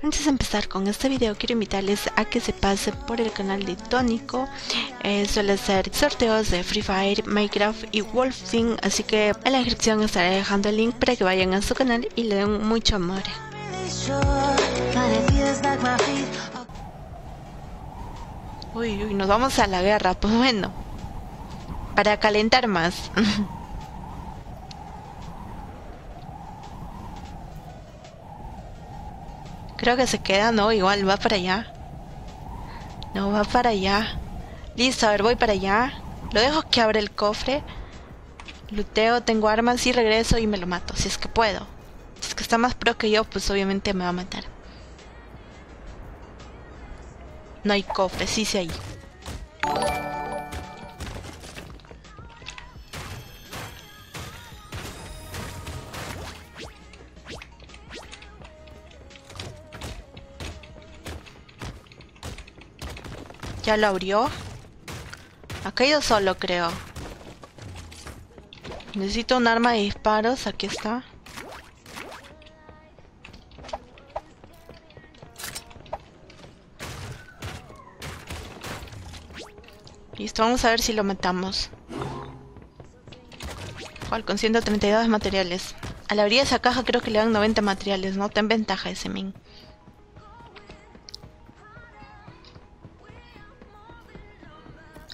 Antes de empezar con este video quiero invitarles a que se pasen por el canal de Tónico. Eh, Suele hacer sorteos de Free Fire, Minecraft y Wolf Team Así que en la descripción estaré dejando el link para que vayan a su canal y le den mucho amor. Uy, uy, nos vamos a la guerra, pues bueno Para calentar más Creo que se queda, no, igual va para allá. No, va para allá. Listo, a ver, voy para allá. Lo dejo que abra el cofre. Luteo, tengo armas y regreso y me lo mato, si es que puedo. Si es que está más pro que yo, pues obviamente me va a matar. No hay cofre, sí, sí hay. Ya lo abrió. Ha caído solo, creo. Necesito un arma de disparos. Aquí está. Listo, vamos a ver si lo matamos. Con 132 materiales. Al abrir esa caja creo que le dan 90 materiales, ¿no? Ten ventaja ese min.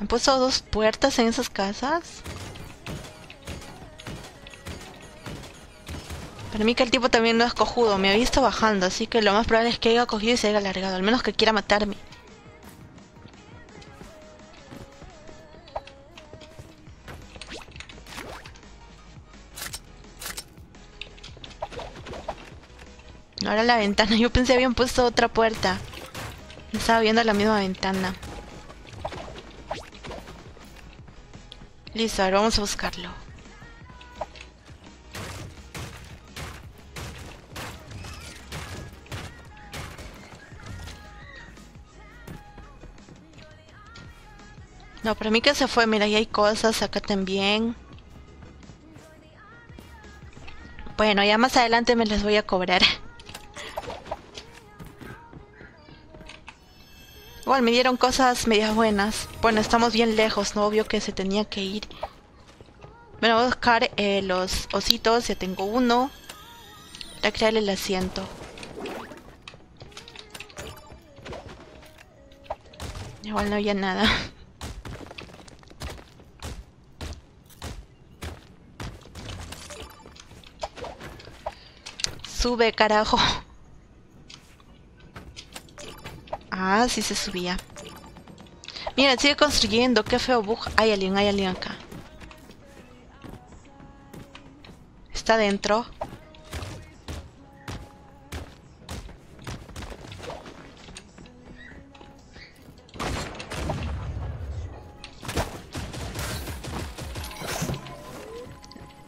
¿Han puesto dos puertas en esas casas? Para mí que el tipo también no es cojudo, me ha visto bajando, así que lo más probable es que haya cogido y se haya alargado, al menos que quiera matarme. Ahora la ventana, yo pensé habían puesto otra puerta. Estaba viendo la misma ventana. Listo, ahora vamos a buscarlo. No, para mí que se fue. Mira, ahí hay cosas acá también. Bueno, ya más adelante me les voy a cobrar. Igual me dieron cosas medias buenas. Bueno, estamos bien lejos, ¿no? Obvio que se tenía que ir. Bueno, voy a buscar eh, los ositos. Ya tengo uno. Para crear el asiento. Igual no había nada. Sube, carajo. Ah, sí se subía. Mira, sigue construyendo. Qué feo bug. Hay alguien, hay alguien acá. Está dentro.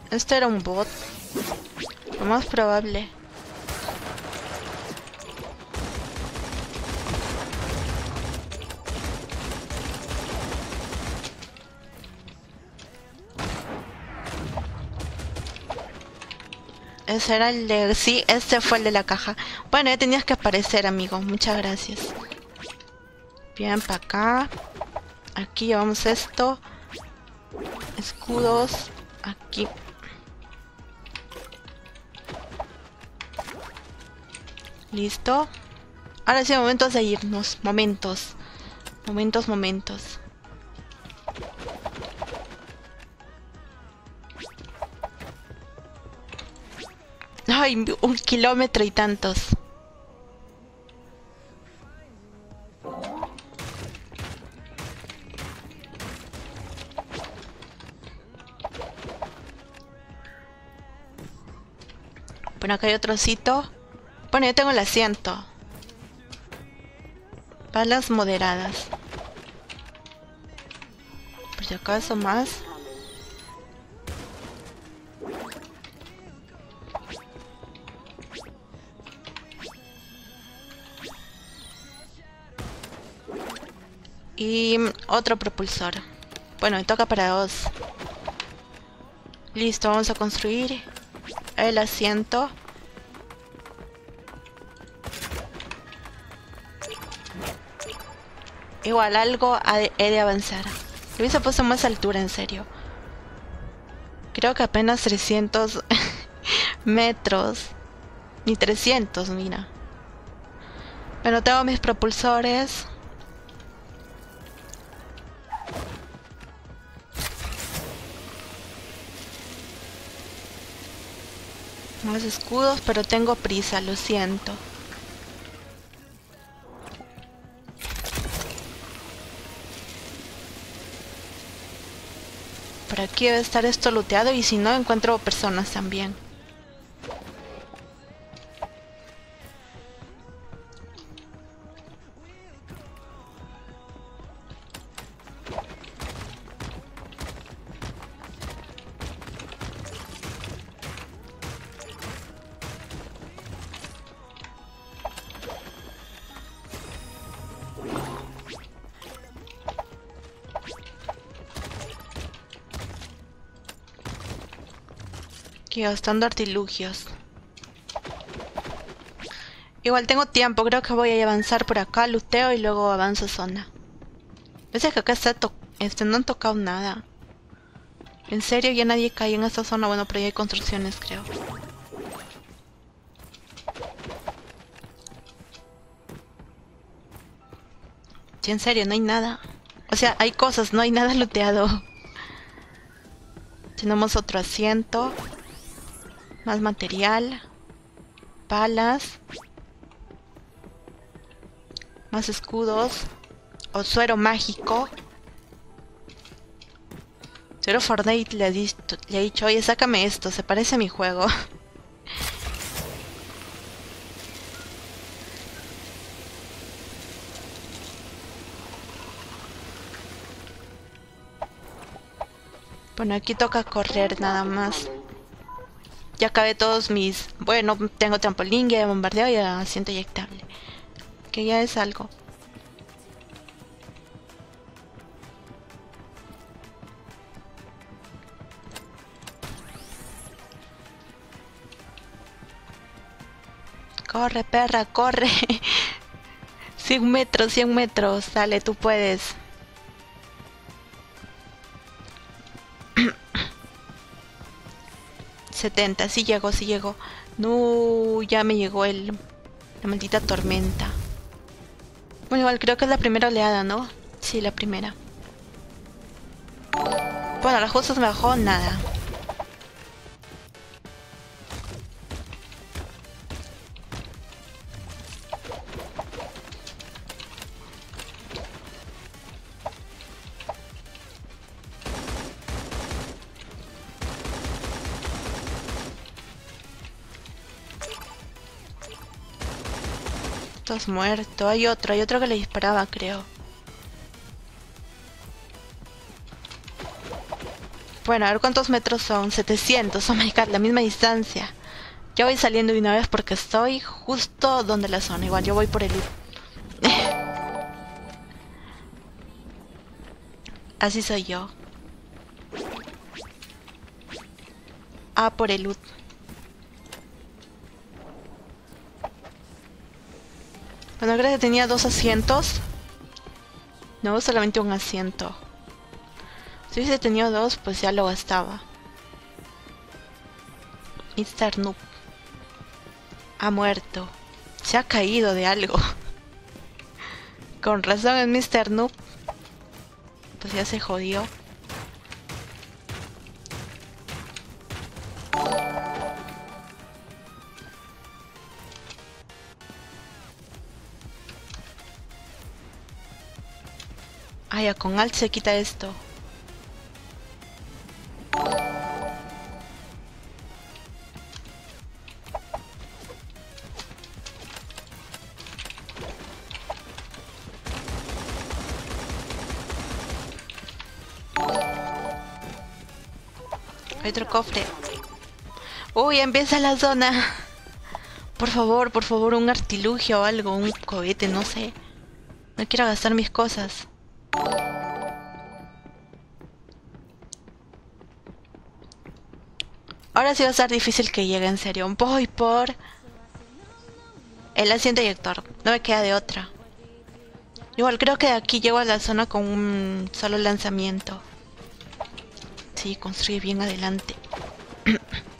Este era un bot. Lo más probable. Ese era el de... Sí, este fue el de la caja. Bueno, ya tenías que aparecer, amigo. Muchas gracias. Bien, para acá. Aquí llevamos esto. Escudos. Aquí. Listo. Ahora sí, momentos de irnos. Momentos. Momentos, momentos. Ay, un kilómetro y tantos. Bueno, acá hay otro sitio. Bueno, yo tengo el asiento. Balas moderadas. Por si acaso más. Otro propulsor. Bueno, me toca para Oz. Listo, vamos a construir el asiento. Igual, algo he de avanzar. Lo hubiese puesto más altura, en serio. Creo que apenas 300 metros. Ni 300, mira. Bueno, tengo mis propulsores. Más escudos, pero tengo prisa, lo siento. Por aquí debe estar esto looteado y si no encuentro personas también. Aquí gastando artilugios. Igual tengo tiempo, creo que voy a avanzar por acá, luteo y luego avanzo zona. Parece que acá este, no han tocado nada. En serio, ya nadie cae en esta zona. Bueno, pero ya hay construcciones, creo. Sí, en serio, no hay nada. O sea, hay cosas, no hay nada looteado. Tenemos otro asiento. Más material. Palas. Más escudos. O suero mágico. Suero Fortnite le, le ha dicho, oye, sácame esto, se parece a mi juego. Bueno, aquí toca correr nada más. Ya acabé todos mis... Bueno, tengo trampolín, guía de bombardeo y asiento eyectable. Que ya es algo. Corre, perra, corre. 100 metros, 100 metros. Dale, tú puedes. 70, sí llegó, sí llegó. No, ya me llegó el la maldita tormenta. Bueno, igual creo que es la primera oleada, ¿no? Sí, la primera. Bueno, las justas me bajó nada. Muerto. Hay otro, hay otro que le disparaba, creo. Bueno, a ver cuántos metros son. 700, oh my god, la misma distancia. Yo voy saliendo de una vez porque estoy justo donde la zona. Igual yo voy por el Así soy yo. Ah, por el loot. Bueno, creo que tenía dos asientos. No, solamente un asiento. Si hubiese tenido dos, pues ya lo gastaba. Mr. Noob. Ha muerto. Se ha caído de algo. Con razón es Mr. Noob. Pues ya se jodió. Con Alt se quita esto. Hay otro cofre. Uy, empieza la zona. Por favor, por favor, un artilugio o algo, un cohete, no sé. No quiero gastar mis cosas. Ahora sí va a ser difícil que llegue en serio. Voy por el asiento eyector. No me queda de otra. Igual creo que de aquí llego a la zona con un solo lanzamiento. Sí, construye bien adelante.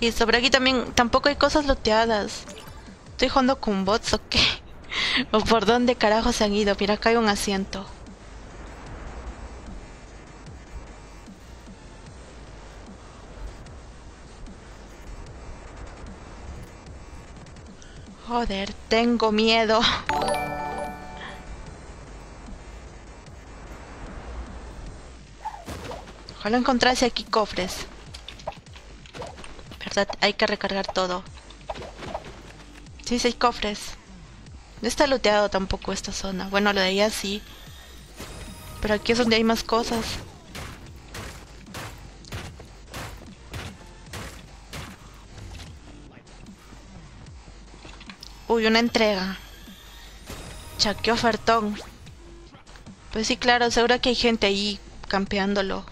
Y sobre aquí también tampoco hay cosas loteadas. Estoy jugando con bots o qué. ¿O por dónde carajo se han ido? Mira, acá hay un asiento. Joder, tengo miedo. Ojalá encontrase aquí cofres. ¿Verdad? Hay que recargar todo. Sí, seis cofres. No está looteado tampoco esta zona. Bueno, lo de allá sí. Pero aquí es donde hay más cosas. Uy, una entrega. Cha, qué ofertón. Pues sí, claro, seguro que hay gente ahí campeándolo.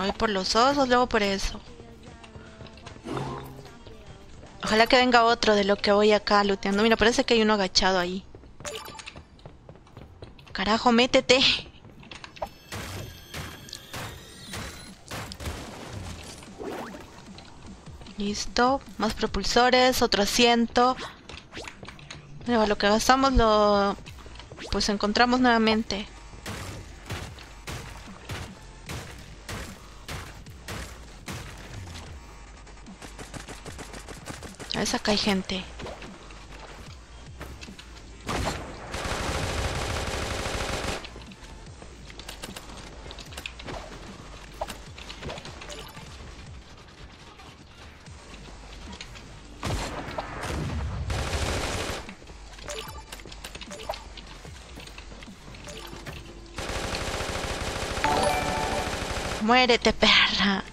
Voy por los osos, luego por eso. Ojalá que venga otro de lo que voy acá looteando. Mira, parece que hay uno agachado ahí. Carajo, métete. Listo. Más propulsores, otro asiento. Mira, lo que gastamos lo... Pues encontramos nuevamente. A ver, acá hay gente. Muérete, perra.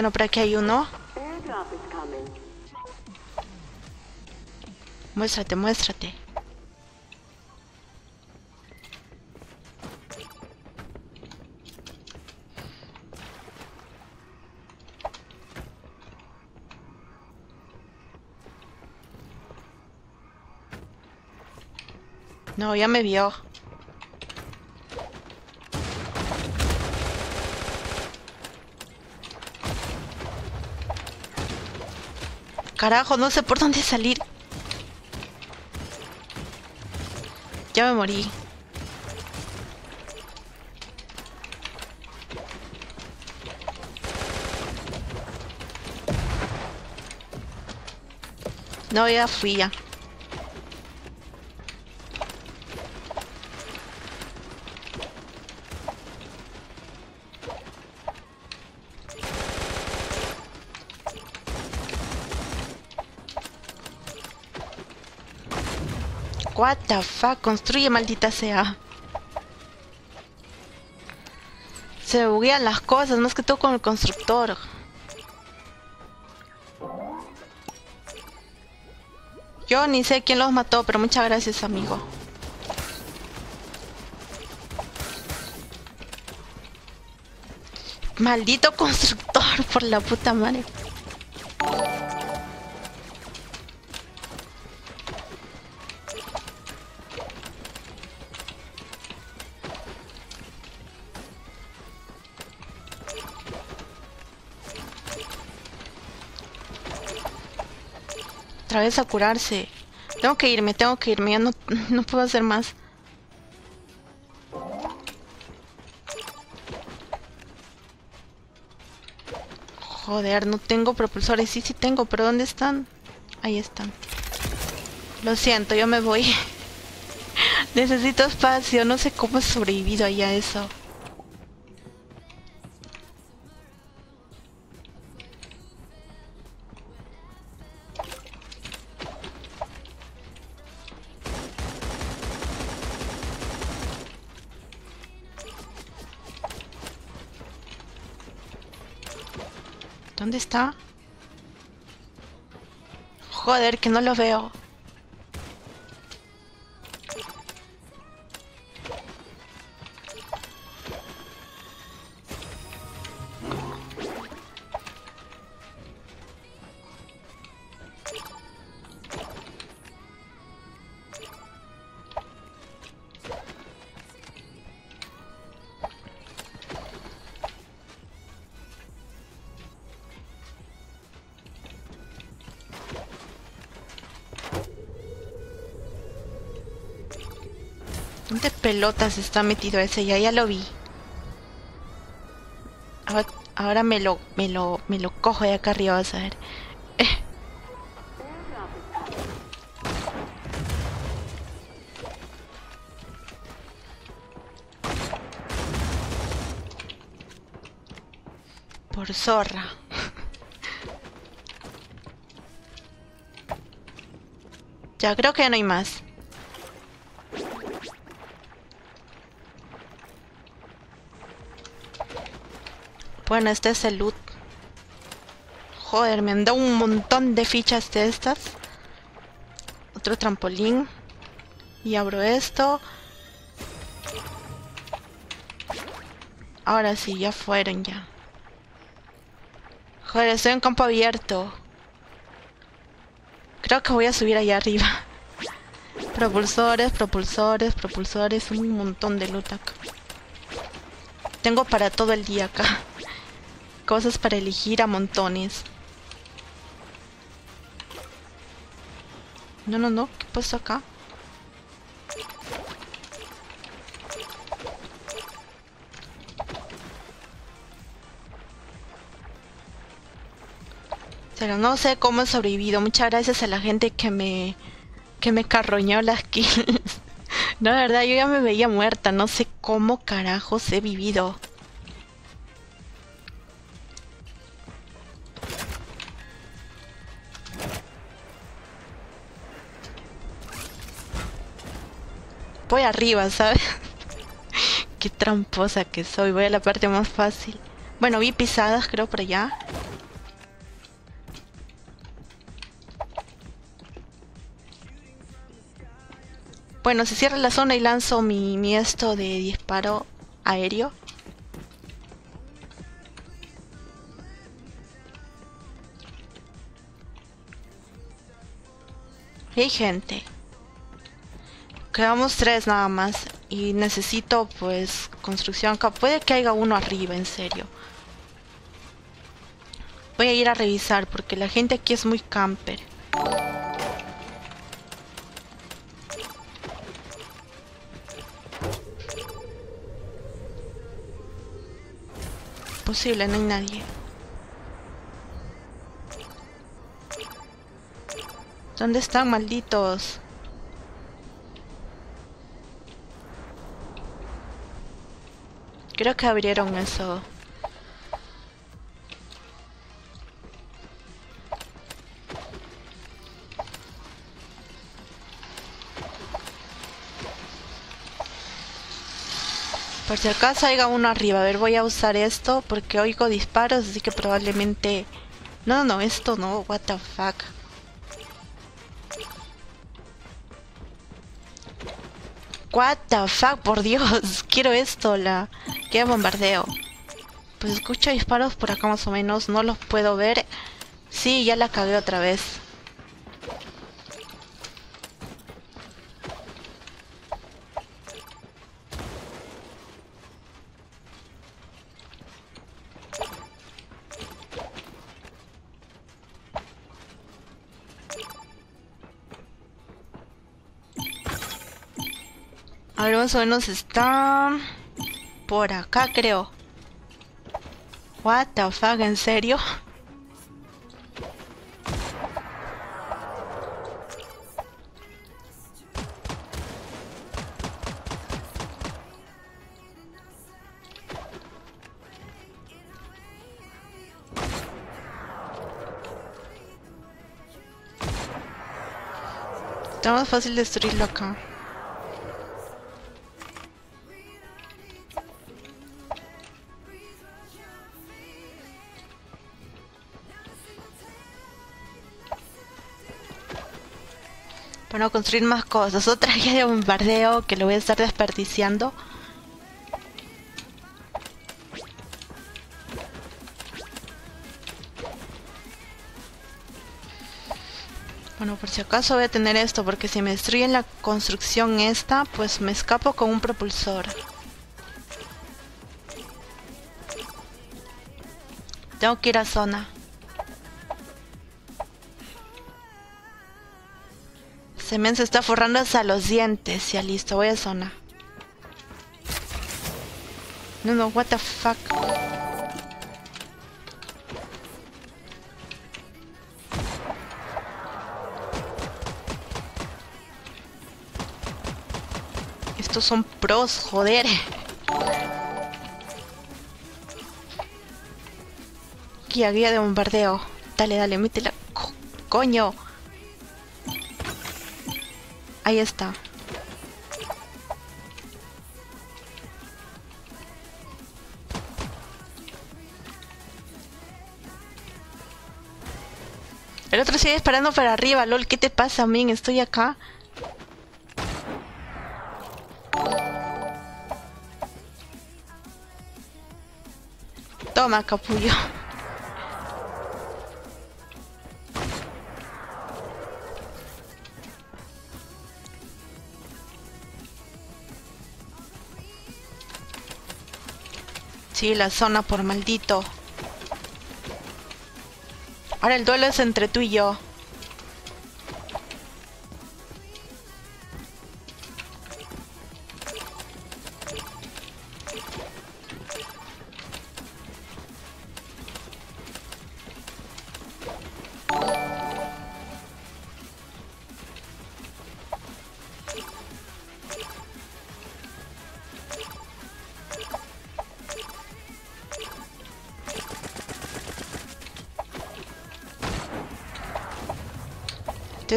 Bueno, por aquí hay uno. Muéstrate, muéstrate. No, ya me vio. Carajo, no sé por dónde salir. Ya me morí. No, ya fui ya. What the fuck, construye maldita sea. Se buguean las cosas, más que todo con el constructor. Yo ni sé quién los mató, pero muchas gracias, amigo. Maldito constructor, por la puta madre. Otra vez a curarse. Tengo que irme, tengo que irme. Ya no, no puedo hacer más. Joder, no tengo propulsores. Sí, sí tengo, pero ¿dónde están? Ahí están. Lo siento, yo me voy. Necesito espacio, no sé cómo he sobrevivido ahí a eso. ¿Dónde está? Joder, que no lo veo. ¿Dónde pelotas está metido ese? Ya, ya lo vi. Ahora, me lo, me lo, me lo cojo de acá arriba, vas a ver. Por zorra. ya creo que ya no hay más. Bueno, este es el loot. Joder, me han dado un montón de fichas de estas. Otro trampolín. Y abro esto. Ahora sí, ya fueron ya. Joder, estoy en campo abierto. Creo que voy a subir allá arriba. Propulsores, propulsores, propulsores. Un montón de loot acá. Tengo para todo el día acá cosas para elegir a montones. No, no, no. ¿Qué pasa acá? Pero no sé cómo he sobrevivido. Muchas gracias a la gente que me que me carroñó las kills. no, la verdad, yo ya me veía muerta. No sé cómo carajos he vivido. Voy arriba, ¿sabes? Qué tramposa que soy, voy a la parte más fácil. Bueno, vi pisadas, creo, por allá. Bueno, se cierra la zona y lanzo mi, mi esto de disparo aéreo. Hay gente. Quedamos tres nada más. Y necesito pues construcción acá. Puede que haya uno arriba, en serio. Voy a ir a revisar porque la gente aquí es muy camper. Posible, no hay nadie. ¿Dónde están, malditos? Creo que abrieron eso. Por si acaso haya uno arriba. A ver, voy a usar esto porque oigo disparos, así que probablemente... No, no, esto no. What the fuck. What the fuck, por Dios. Quiero esto, la... Qué bombardeo. Pues escucho disparos por acá más o menos. No los puedo ver. Sí, ya la cagué otra vez. A ver, más o menos está por acá, creo. What the fuck, ¿en serio? Está más fácil destruirlo acá. Para no construir más cosas. Otra guía de bombardeo que lo voy a estar desperdiciando. Bueno, por si acaso voy a tener esto, porque si me destruyen la construcción esta, pues me escapo con un propulsor. Tengo que ir a zona. Se me se está forrando hasta los dientes. Ya listo, voy a zona. No, no, what the fuck. Estos son pros, joder. Guía, guía de bombardeo. Dale, dale, métela. coño. Ahí está. El otro sigue disparando para arriba, lol. ¿Qué te pasa, Min? Estoy acá. Toma, capullo. Sí, la zona por maldito. Ahora el duelo es entre tú y yo.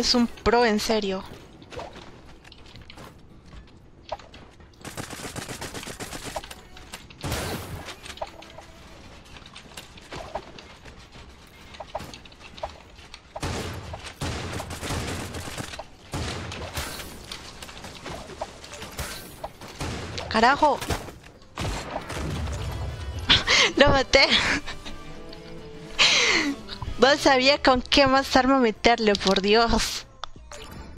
Es un pro en serio. Carajo. Lo maté. No sabía con qué más arma meterle, por Dios.